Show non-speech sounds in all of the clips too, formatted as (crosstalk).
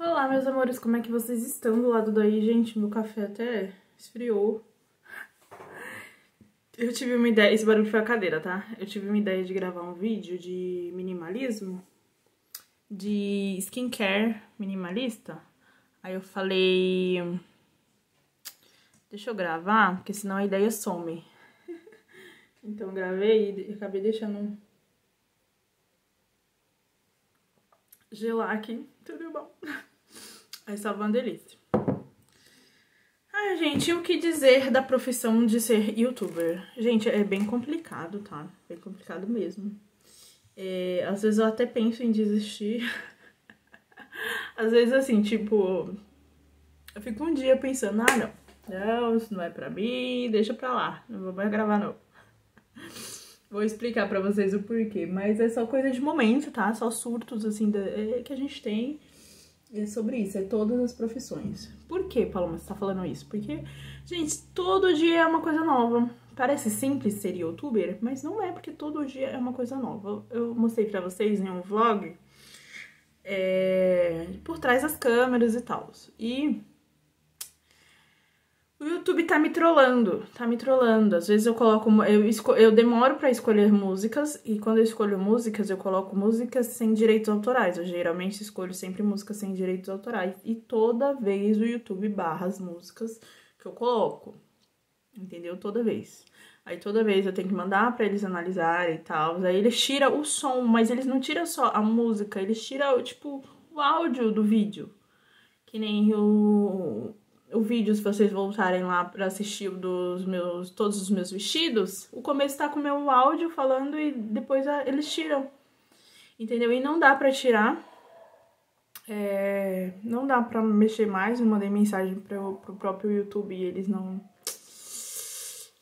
Olá, meus amores, como é que vocês estão do lado daí? Gente, meu café até esfriou. Eu tive uma ideia, esse barulho foi a cadeira, tá? Eu tive uma ideia de gravar um vídeo de minimalismo, de skincare minimalista. Aí eu falei, deixa eu gravar, porque senão a ideia some. (laughs) Então gravei e acabei deixando gelar aqui, (laughs) tudo bom. Uma delícia. Ai, gente, o que dizer da profissão de ser youtuber? Gente, é bem complicado, tá? Bem complicado mesmo. É, às vezes eu até penso em desistir. (laughs) às vezes, assim, tipo... Eu fico um dia pensando, ah, não. Não, isso não é pra mim, deixa pra lá. Não vou mais gravar, não. (laughs) Vou explicar pra vocês o porquê, mas é só coisa de momento, tá? Só surtos, assim, é, que a gente tem é sobre isso, é todas as profissões. Por que, Paloma, você tá falando isso? Porque, gente, todo dia é uma coisa nova. Parece simples ser youtuber, mas não é, porque todo dia é uma coisa nova. Eu mostrei pra vocês em um vlog é, por trás das câmeras e tal. E o YouTube tá me trollando, tá me trollando. Às vezes eu coloco, eu, eu demoro para escolher músicas e quando eu escolho músicas, eu coloco músicas sem direitos autorais. Eu geralmente escolho sempre músicas sem direitos autorais e toda vez o YouTube barra as músicas que eu coloco. Entendeu? Toda vez. Aí toda vez eu tenho que mandar para eles analisarem e tal. Aí eles tiram o som, mas eles não tiram só a música, eles tiram, tipo, o áudio do vídeo. Que nem o o vídeo, se vocês voltarem lá para assistir dos meus, todos os meus vestidos, o começo tá com o meu áudio falando e depois eles tiram. Entendeu? E não dá pra tirar. É, não dá pra mexer mais. Eu mandei mensagem pro, pro próprio YouTube e eles não,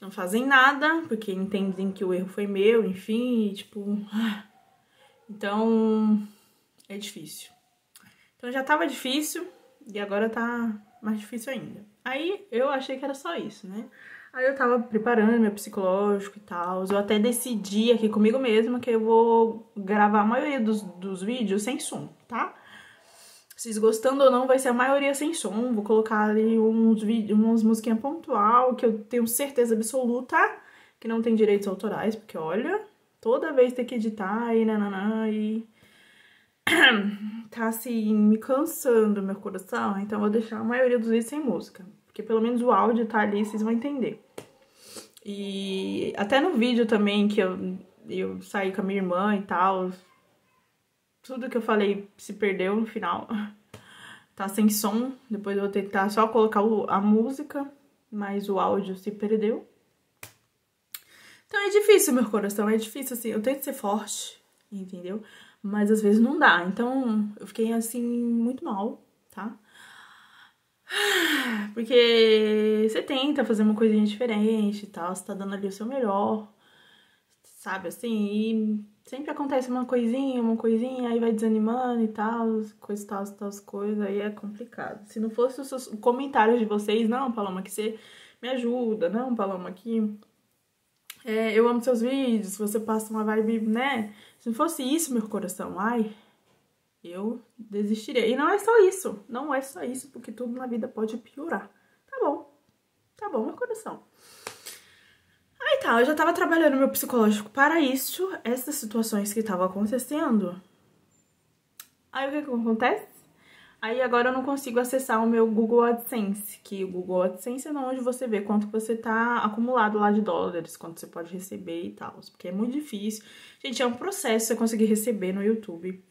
não fazem nada, porque entendem que o erro foi meu, enfim, e, tipo. Então é difícil. Então já tava difícil e agora tá mais difícil ainda. Aí eu achei que era só isso, né? Aí eu tava preparando meu psicológico e tal. Eu até decidi aqui comigo mesma que eu vou gravar a maioria dos, dos vídeos sem som, tá? Vocês gostando ou não, vai ser a maioria sem som. Vou colocar ali uns vídeos, umas musiquinhas pontual, que eu tenho certeza absoluta que não tem direitos autorais, porque olha, toda vez ter que editar e nananã e (clears throat) tá assim, me cansando meu coração, então vou deixar a maioria dos vídeos sem música. Porque pelo menos o áudio tá ali, vocês vão entender. E até no vídeo também que eu, eu saí com a minha irmã e tal, tudo que eu falei se perdeu no final. (laughs) Tá sem som, depois eu vou tentar só colocar a música, mas o áudio se perdeu. Então é difícil, meu coração, é difícil assim, eu tento ser forte, entendeu? Mas às vezes não dá. Então eu fiquei assim muito mal, tá? (sighs) Porque você tenta fazer uma coisinha diferente e tal, você tá dando ali o seu melhor, sabe assim? E sempre acontece uma coisinha, uma coisinha, aí vai desanimando e tal, coisas, tal, tal, coisas, aí é complicado. Se não fosse os comentários de vocês, não, Paloma, que você me ajuda, não, Paloma, que é, eu amo seus vídeos, você passa uma vibe, né? Se não fosse isso, meu coração, ai, eu desistiria. E não é só isso, não é só isso, porque tudo na vida pode piorar. Tá bom, tá bom, meu coração. Aí tá, eu já tava trabalhando meu psicológico para isso, essas situações que estavam acontecendo. Aí o que que acontece? Aí agora eu não consigo acessar o meu Google AdSense, que o Google AdSense é onde você vê quanto você tá acumulado lá de dólares, quanto você pode receber e tal, porque é muito difícil. Gente, é um processo você conseguir receber no YouTube.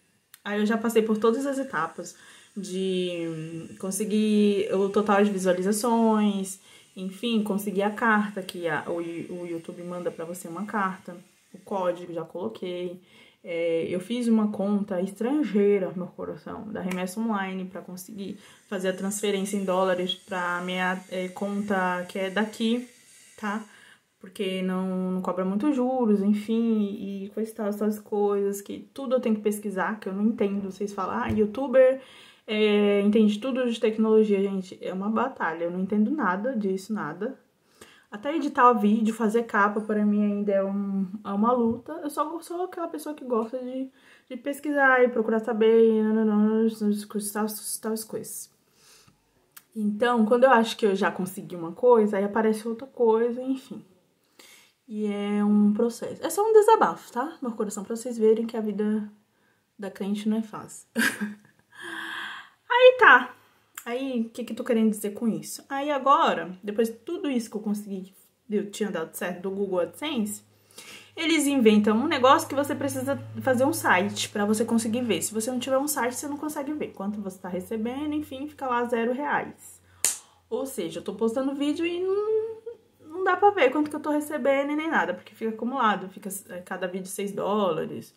Aí eu já passei por todas as etapas de conseguir o total de visualizações, enfim, conseguir a carta que a, o, o YouTube manda para você uma carta, o código já coloquei. É, eu fiz uma conta estrangeira, meu coração, da remessa online para conseguir fazer a transferência em dólares para minha é, conta que é daqui, tá? Porque não, não cobra muito juros, enfim, e coisas essas coisas que tudo eu tenho que pesquisar, que eu não entendo. Vocês falam, ah, youtuber é, entende tudo de tecnologia, gente. É uma batalha, eu não entendo nada disso, nada. Até editar vídeo, fazer capa, para mim ainda é, um, é uma luta. Eu só sou aquela pessoa que gosta de, de pesquisar e procurar saber tais coisas. Então, quando eu acho que eu já consegui uma coisa, aí aparece outra coisa, enfim. E é um processo. É só um desabafo, tá? Meu coração, pra vocês verem que a vida da crente não é fácil. (laughs) aí tá. Aí, o que que eu tô querendo dizer com isso? Aí agora, depois de tudo isso que eu consegui, eu tinha dado certo do Google AdSense, eles inventam um negócio que você precisa fazer um site para você conseguir ver. Se você não tiver um site, você não consegue ver quanto você tá recebendo, enfim, fica lá zero reais. Ou seja, eu tô postando vídeo e não, não dá pra ver quanto que eu tô recebendo nem nada, porque fica acumulado, fica é, cada vídeo 6 dólares,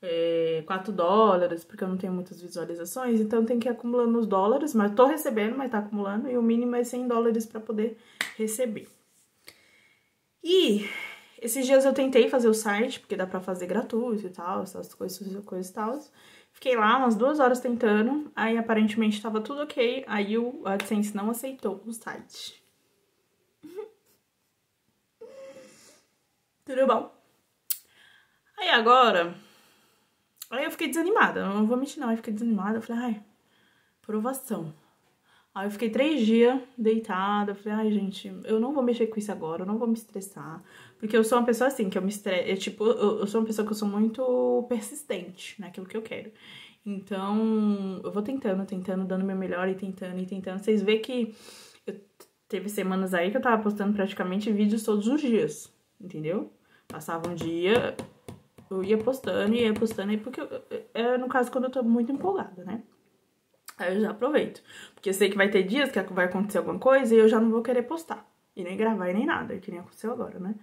é, 4 dólares, porque eu não tenho muitas visualizações, então tem que ir acumulando os dólares, mas tô recebendo, mas tá acumulando, e o mínimo é 100 dólares para poder receber. E esses dias eu tentei fazer o site, porque dá pra fazer gratuito e tal, essas coisas, coisas e tal. Fiquei lá umas duas horas tentando, aí aparentemente tava tudo ok, aí o AdSense não aceitou o site. (laughs) tudo bom? Aí agora Aí eu fiquei desanimada, não vou mentir não, eu fiquei desanimada, eu falei, ai, provação. Aí eu fiquei três dias deitada, eu falei, ai gente, eu não vou mexer com isso agora, eu não vou me estressar. Porque eu sou uma pessoa assim, que eu me estresso, eu, tipo, eu, eu sou uma pessoa que eu sou muito persistente naquilo que eu quero. Então, eu vou tentando, tentando, dando meu melhor e tentando e tentando. Vocês vê que eu, teve semanas aí que eu tava postando praticamente vídeos todos os dias, entendeu? Passava um dia, eu ia postando e ia postando aí, porque é no caso quando eu tô muito empolgada, né? Aí eu já aproveito. Porque eu sei que vai ter dias que vai acontecer alguma coisa e eu já não vou querer postar. E nem gravar e nem nada, que nem aconteceu agora, né?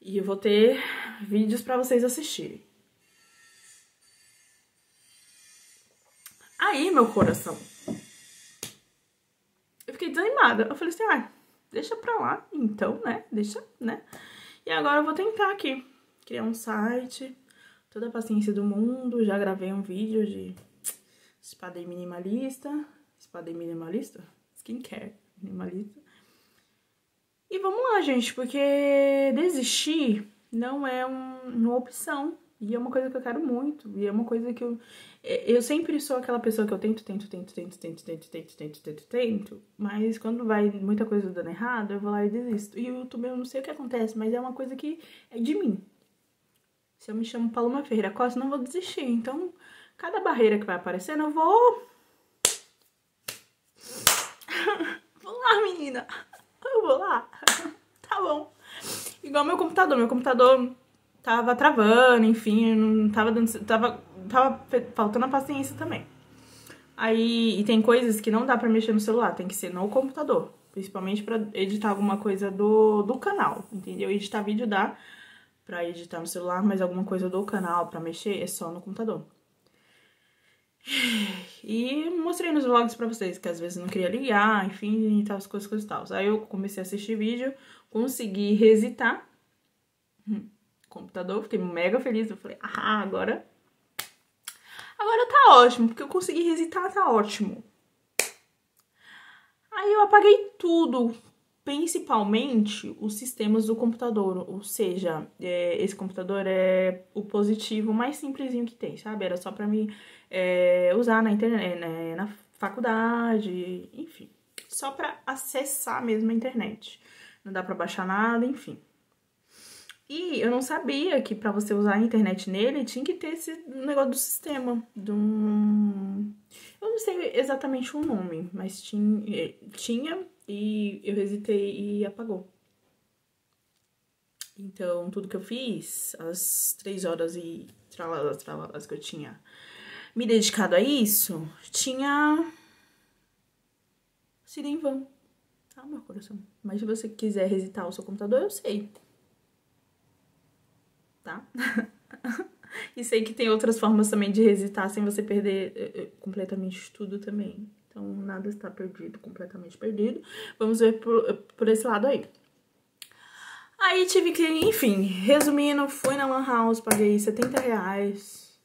E eu vou ter vídeos pra vocês assistirem. Aí, meu coração, eu fiquei desanimada. Eu falei assim, ah, deixa pra lá, então, né? Deixa, né? E agora eu vou tentar aqui criar um site, toda a paciência do mundo. Já gravei um vídeo de espada minimalista, espada minimalista, skincare minimalista. E vamos lá, gente, porque desistir não é um, uma opção. E é uma coisa que eu quero muito. E é uma coisa que eu. É, eu sempre sou aquela pessoa que eu tento, tento, tento, tento, tento, tento, tento, tento, tento, tento. Mas quando vai muita coisa dando errado, eu vou lá e desisto. E o YouTube eu não sei o que acontece, mas é uma coisa que é de mim. Se eu me chamo Paloma Ferreira Costa, não vou desistir. Então, cada barreira que vai aparecendo, eu vou. (laughs) Vamos lá, menina. Eu vou lá. (laughs) tá bom. Igual meu computador. Meu computador tava travando, enfim, não tava dando. Tava, tava faltando a paciência também. Aí, e tem coisas que não dá pra mexer no celular, tem que ser no computador. Principalmente pra editar alguma coisa do, do canal, entendeu? Editar vídeo dá, para editar no celular, mas alguma coisa do canal para mexer é só no computador. (sighs) E mostrei nos vlogs pra vocês que às vezes não queria ligar, enfim, e tal, as coisas, coisas e tal. Aí eu comecei a assistir vídeo, consegui resitar hum, computador, fiquei mega feliz. Eu falei, ah, agora. Agora tá ótimo, porque eu consegui resitar, tá ótimo. Aí eu apaguei tudo, principalmente os sistemas do computador, ou seja, é, esse computador é o positivo mais simplesinho que tem, sabe? Era só para mim é, usar na internet, né, na faculdade, enfim, só para acessar mesmo a internet. Não dá para baixar nada, enfim. E eu não sabia que para você usar a internet nele tinha que ter esse negócio do sistema, do eu não sei exatamente o nome, mas tinha, tinha e eu hesitei e apagou. Então, tudo que eu fiz, as três horas e traladas, traladas que eu tinha me dedicado a isso, tinha sido em vão, tá, meu coração? Mas se você quiser resetar o seu computador, eu sei. Tá? (laughs) e sei que tem outras formas também de resetar sem você perder eh, eh, completamente tudo também. Então, nada está perdido, completamente perdido. Vamos ver por, por esse lado aí. Aí tive que, enfim, resumindo, fui na Lan House, paguei 70 reais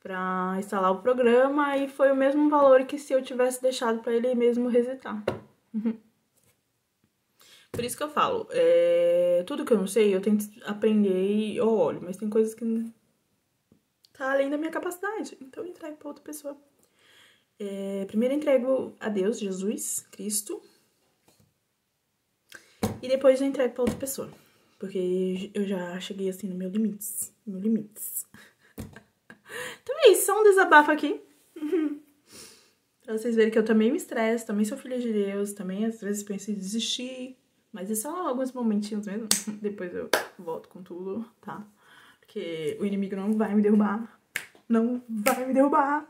pra instalar o programa e foi o mesmo valor que se eu tivesse deixado pra ele mesmo resetar. Por isso que eu falo, é, tudo que eu não sei, eu tento aprender e eu olho, mas tem coisas que tá além da minha capacidade, então entrego pra outra pessoa. É, primeiro entrego a Deus, Jesus, Cristo, e depois eu entrego pra outra pessoa, porque eu já cheguei assim no meu limites, no meu limites. (laughs) Então é isso, só um desabafo aqui. (laughs) pra vocês verem que eu também me estresso, também sou filha de Deus, também às vezes penso em desistir, mas é só alguns momentinhos mesmo. (laughs) Depois eu volto com tudo, tá? Porque o inimigo não vai me derrubar. Não vai me derrubar.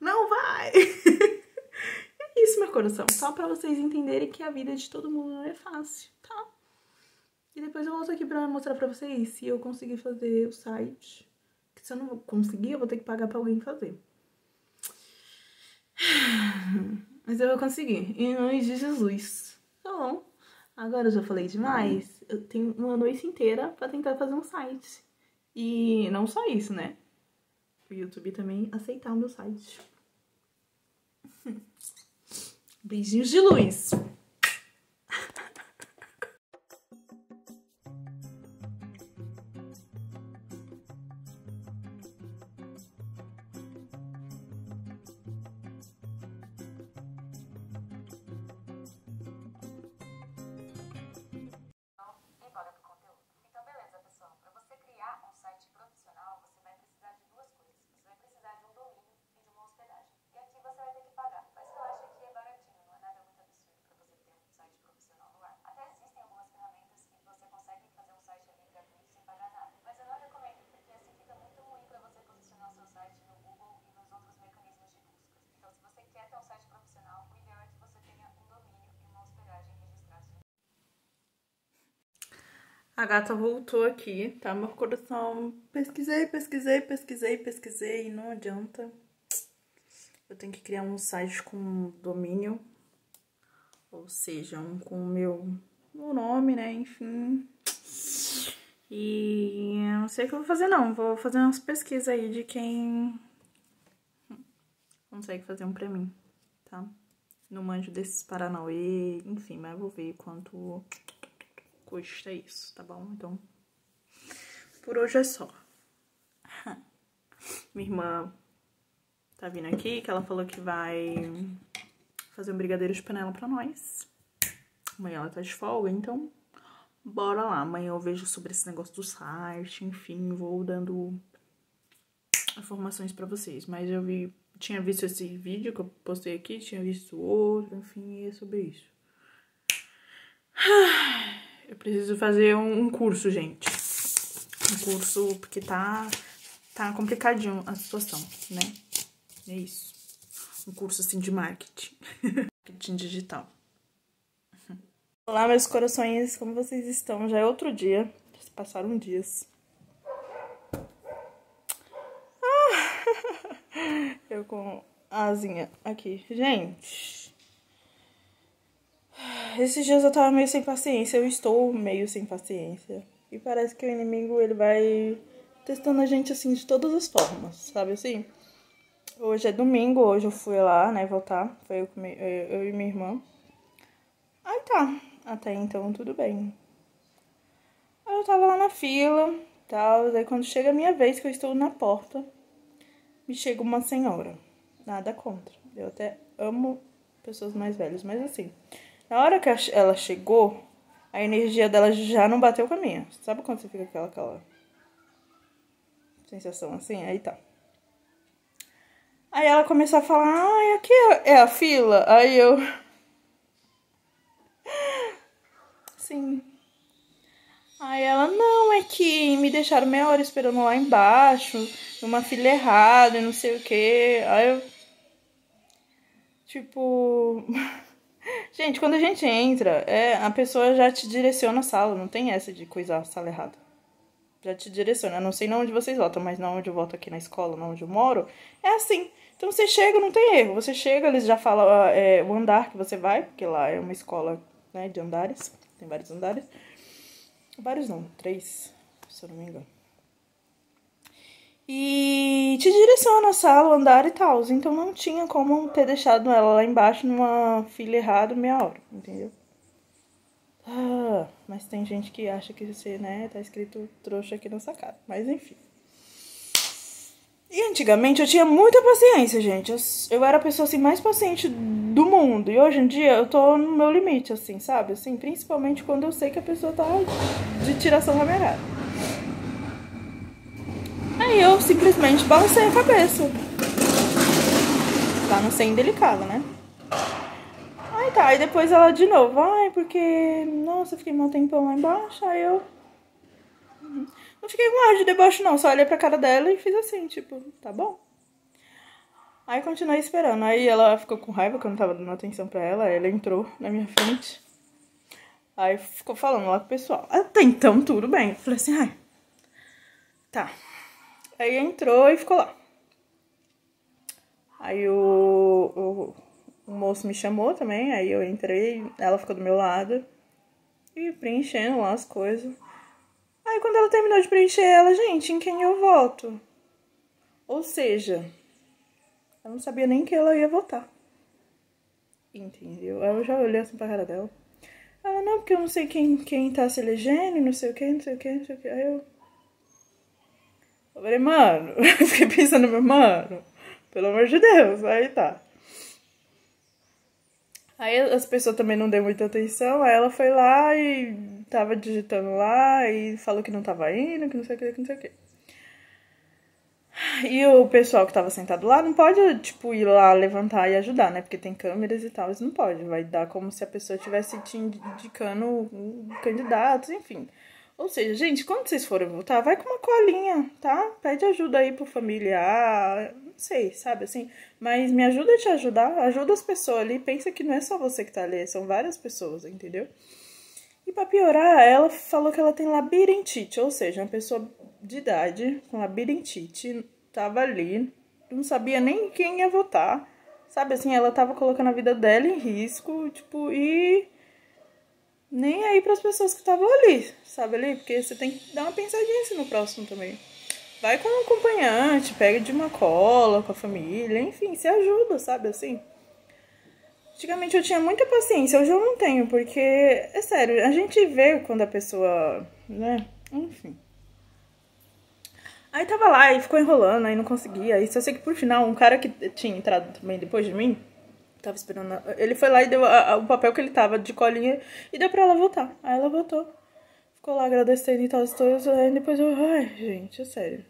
Não vai! (laughs) é isso, meu coração. Só pra vocês entenderem que a vida de todo mundo não é fácil, tá? E depois eu volto aqui pra mostrar pra vocês se eu conseguir fazer o site. Que se eu não conseguir, eu vou ter que pagar pra alguém fazer. (sighs) Mas eu vou conseguir. Em nome de Jesus. Tá bom. Agora eu já falei demais. Eu tenho uma noite inteira pra tentar fazer um site. E não só isso, né? O YouTube também aceitar o meu site. (laughs) Beijinhos de luz. A gata voltou aqui, tá? Meu coração. Pesquisei, pesquisei, pesquisei, pesquisei e não adianta. Eu tenho que criar um site com domínio. Ou seja, um com o meu, meu nome, né? Enfim. E não sei o que eu vou fazer, não. Vou fazer umas pesquisas aí de quem consegue fazer um pra mim, tá? Não manjo desses Paranauê, enfim, mas vou ver quanto custa isso, tá bom? Então, por hoje é só. (laughs) Minha irmã tá vindo aqui, que ela falou que vai fazer um brigadeiro de panela pra nós. Amanhã ela tá de folga, então bora lá. Amanhã eu vejo sobre esse negócio do site, enfim, vou dando informações pra vocês. Mas eu vi, tinha visto esse vídeo que eu postei aqui, tinha visto outro, enfim, é sobre isso. (sighs) Eu preciso fazer um curso, gente. Um curso, porque tá, tá complicadinho a situação, né? É isso. Um curso, assim, de marketing. (laughs) marketing digital. Olá, meus corações, como vocês estão? Já é outro dia. Já se passaram dias. Ah! (laughs) Eu com a asinha aqui. Gente, esses dias eu tava meio sem paciência, eu estou meio sem paciência. E parece que o inimigo ele vai testando a gente assim de todas as formas, sabe assim? Hoje é domingo, hoje eu fui lá, né, voltar. Foi eu, eu e minha irmã. Aí tá, até então tudo bem. Aí eu tava lá na fila, tal, aí quando chega a minha vez que eu estou na porta, me chega uma senhora. Nada contra. Eu até amo pessoas mais velhas, mas assim, na hora que ela chegou, a energia dela já não bateu com a minha. Sabe quando você fica aquela, aquela sensação assim? Aí tá. Aí ela começou a falar, ai, aqui é a fila. Aí eu. (laughs) Sim. Aí ela, não, é que me deixaram meia hora esperando lá embaixo, numa fila errada não sei o que. Aí eu. Tipo. (laughs) Gente, quando a gente entra, é, a pessoa já te direciona a sala, não tem essa de coisar a sala errada. Já te direciona. Eu não sei não onde vocês votam, mas não onde eu voto aqui na escola, não onde eu moro, é assim. Então você chega, não tem erro. Você chega, eles já falam ah, é, o andar que você vai, porque lá é uma escola né, de andares, tem vários andares. Vários não, três, se eu não me engano e te direciona a sala, o andar e tal. Então não tinha como ter deixado ela lá embaixo numa fila errada meia hora, entendeu? Ah, mas tem gente que acha que você, né, tá escrito trouxa aqui na sacada. Mas enfim. E antigamente eu tinha muita paciência, gente. Eu, eu era a pessoa assim mais paciente do mundo. E hoje em dia eu tô no meu limite, assim, sabe? Assim, principalmente quando eu sei que a pessoa tá de tiração da minha cara. Aí eu simplesmente balancei a cabeça. Pra não ser indelicada, né? Aí tá, aí depois ela de novo, ai, porque, nossa, eu fiquei um tempão lá embaixo, aí eu. Não fiquei com ar de deboche, não, só olhei pra cara dela e fiz assim, tipo, tá bom. Aí continuei esperando. Aí ela ficou com raiva que eu não tava dando atenção pra ela, ela entrou na minha frente. Aí ficou falando lá com o pessoal. Até então, tudo bem. Eu falei assim, ai. Tá. Aí entrou e ficou lá. Aí o, o, o moço me chamou também, aí eu entrei, ela ficou do meu lado e preenchendo lá as coisas. Aí quando ela terminou de preencher ela, gente, em quem eu voto? Ou seja, eu não sabia nem que ela ia votar. Entendeu? Eu já olhei assim pra cara dela. Ela, não, porque eu não sei quem, quem tá se elegendo, não sei o que, não sei o que, não sei o que. Aí eu. Eu falei, mano, (laughs) eu fiquei pensando, meu mano, pelo amor de Deus, aí tá. Aí as pessoas também não deu muita atenção, aí ela foi lá e tava digitando lá e falou que não tava indo, que não sei o que, que não sei o que. E o pessoal que tava sentado lá não pode, tipo, ir lá levantar e ajudar, né? Porque tem câmeras e tal, isso não pode. Vai dar como se a pessoa estivesse te indicando candidatos, enfim. Ou seja, gente, quando vocês forem votar, vai com uma colinha, tá? Pede ajuda aí pro familiar, não sei, sabe assim. Mas me ajuda a te ajudar, ajuda as pessoas ali. Pensa que não é só você que tá ali, são várias pessoas, entendeu? E pra piorar, ela falou que ela tem labirintite, ou seja, uma pessoa de idade com labirintite tava ali, não sabia nem quem ia votar. Sabe assim, ela tava colocando a vida dela em risco, tipo, e nem aí para as pessoas que estavam ali, sabe ali? Porque você tem que dar uma pensadinha assim no próximo também. Vai com um acompanhante, pega de uma cola com a família, enfim, se ajuda, sabe assim? Antigamente eu tinha muita paciência, hoje eu não tenho, porque, é sério, a gente vê quando a pessoa, né, enfim. Aí tava lá e ficou enrolando, aí não conseguia. Aí só sei que por final, um cara que tinha entrado também depois de mim, Tava esperando. Ele foi lá e deu a, a, o papel que ele tava de colinha e deu pra ela voltar. Aí ela voltou. Ficou lá agradecendo e tal, todas. Aí depois eu. Ai, gente, é sério.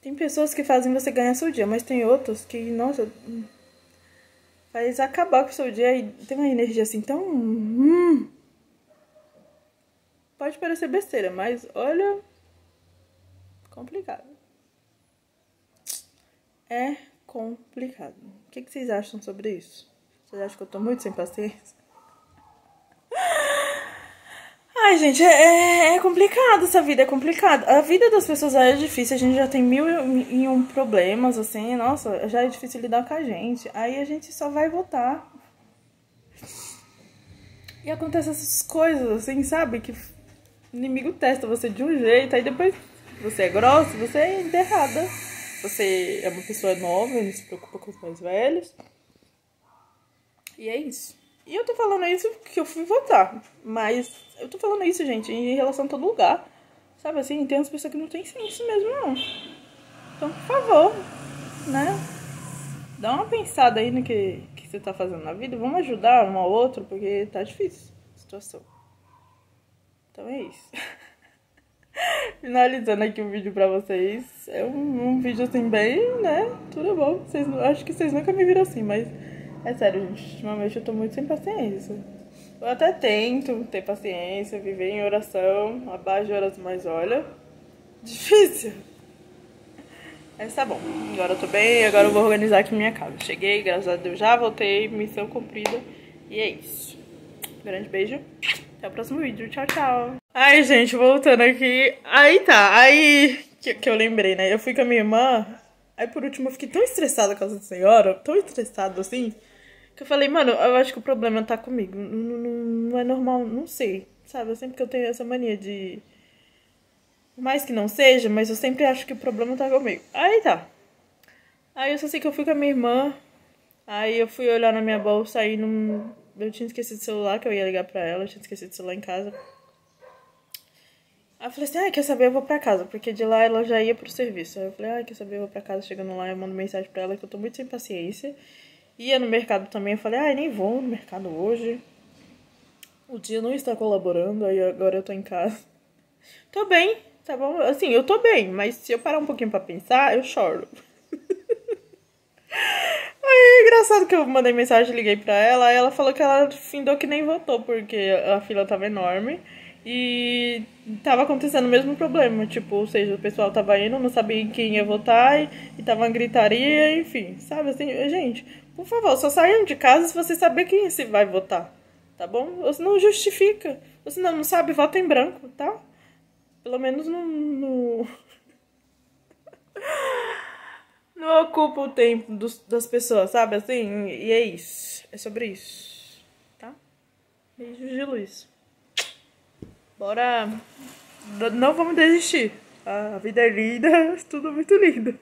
Tem pessoas que fazem você ganhar seu dia, mas tem outras que, nossa. Faz acabar com o seu dia e tem uma energia assim tão. Hum, pode parecer besteira, mas olha. Complicado. É complicado. O que, que vocês acham sobre isso? Vocês acham que eu tô muito sem paciência? Ai, gente, é, é, é complicado essa vida, é complicado. A vida das pessoas é difícil, a gente já tem mil e um problemas, assim, nossa, já é difícil lidar com a gente. Aí a gente só vai votar. E acontece essas coisas, assim, sabe? Que o inimigo testa você de um jeito, aí depois você é grosso, você é enterrada você é uma pessoa nova, não se preocupa com os mais velhos. E é isso. E eu tô falando isso porque eu fui votar. Mas eu tô falando isso, gente, em relação a todo lugar. Sabe assim, tem umas pessoas que não tem senso mesmo, não. Então, por favor, né? Dá uma pensada aí no que, que você tá fazendo na vida. Vamos ajudar um ao outro, porque tá difícil a situação. Então é isso. (laughs) Finalizando aqui o vídeo pra vocês. É um, um, vídeo assim bem, né? Tudo bom. Vocês, acho que vocês nunca me viram assim, mas é sério, gente. Ultimamente eu tô muito sem paciência. Eu até tento ter paciência, viver em oração, abaixo de horas, mas olha, (laughs) difícil. Mas tá bom. Agora eu tô bem, agora eu vou organizar aqui minha casa. Cheguei, graças a Deus já voltei, missão cumprida. E é isso. Grande beijo. Até o próximo vídeo. Tchau, tchau. Ai, gente, voltando aqui. Aí tá, aí que, que eu lembrei, né? Eu fui com a minha irmã. Aí por último eu fiquei tão estressada com essa senhora, tão estressada assim, que eu falei, mano, eu acho que o problema tá comigo. Não, não, não é normal, não sei. Sabe? Eu sempre que eu tenho essa mania de. Mais que não seja, mas eu sempre acho que o problema tá comigo. Aí tá. Aí eu só sei que eu fui com a minha irmã. Aí eu fui olhar na minha bolsa aí não, eu tinha esquecido o celular, que eu ia ligar pra ela, eu tinha esquecido o celular em casa. Aí eu falei assim, ah, quer saber, eu vou pra casa, porque de lá ela já ia pro serviço. Aí eu falei, ah, quer saber, eu vou pra casa, chegando lá, eu mando mensagem pra ela que eu tô muito sem paciência. Ia no mercado também, eu falei, ah, nem vou no mercado hoje. O dia não está colaborando, aí agora eu tô em casa. (laughs) Tô bem, tá bom? Assim, eu tô bem, mas se eu parar um pouquinho pra pensar, eu choro. (laughs) Aí é engraçado que eu mandei mensagem, liguei pra ela, aí ela falou que ela findou que nem votou, porque a fila tava enorme. E tava acontecendo o mesmo problema, tipo, ou seja, o pessoal tava indo, não sabia quem ia votar e, e tava uma gritaria, enfim, sabe assim, gente, por favor, só saiam de casa se você saber quem se vai votar, tá bom? Ou se não justifica, ou não, não sabe, vota em branco, tá? Pelo menos no... no... (laughs) não ocupa o tempo dos, das pessoas, sabe assim? E é isso, é sobre isso, tá? Beijos de luz. Bora. Não vamos desistir. A vida é linda, (laughs) tudo muito lindo.